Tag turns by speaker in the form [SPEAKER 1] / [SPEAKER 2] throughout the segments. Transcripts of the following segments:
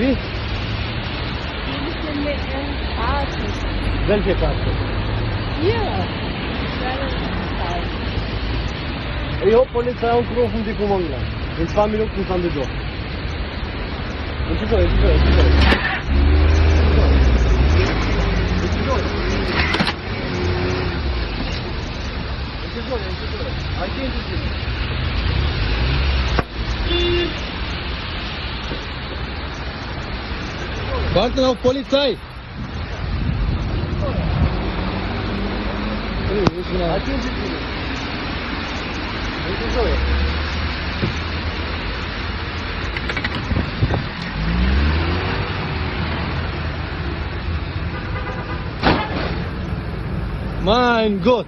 [SPEAKER 1] जी
[SPEAKER 2] वेल के
[SPEAKER 1] पास Ich
[SPEAKER 2] hoffe, Polizei ausgerufen, die kommen gleich. In zwei Minuten sind wir durch. Und sicher, sicher, sicher.
[SPEAKER 3] Warten auf Polizei. Mein Gott,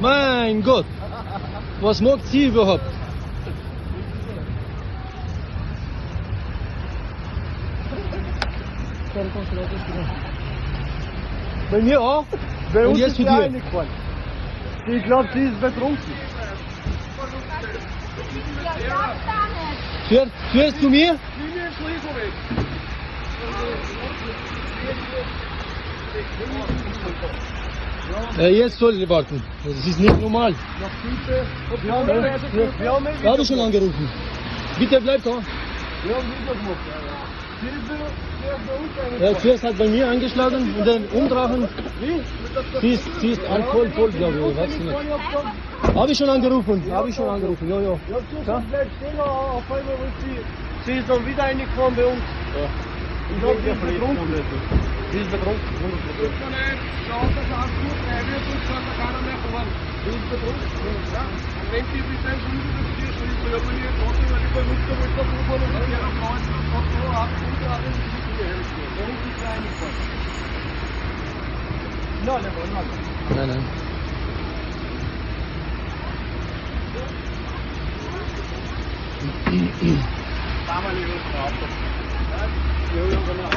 [SPEAKER 3] mein Gott. Was macht sie überhaupt?
[SPEAKER 2] Bei mir auch. Bei uns ist
[SPEAKER 3] dir.
[SPEAKER 2] eingefallen. Ich glaube, sie ist betrunken.
[SPEAKER 3] Zuerst, zuerst zu mir? Ja, jetzt soll sie warten. Das ist nicht normal. Da habe ich schon angerufen. Bitte bleib da.
[SPEAKER 2] wir haben Video gemacht. Sie ist bei- sie ist bei uns
[SPEAKER 3] Er hat zuerst hat bei mir eingeschlagen und dann umdrachen. Sie ist, sie ist Alkohol voll, glaube ich. Weiß ich nicht. Habe ich schon angerufen. Habe ich schon angerufen. Jo, jo.
[SPEAKER 2] Ja, ja? bleibt stehen, auf einmal wird sie, sie ist dann wieder reingekommen bei uns. Ich glaube, sie ist betrunken. Sie ist betrunken, 100%. No, no, no, no.
[SPEAKER 3] Nein, nein.
[SPEAKER 2] Damals ist es auch. Ja, ja, genau.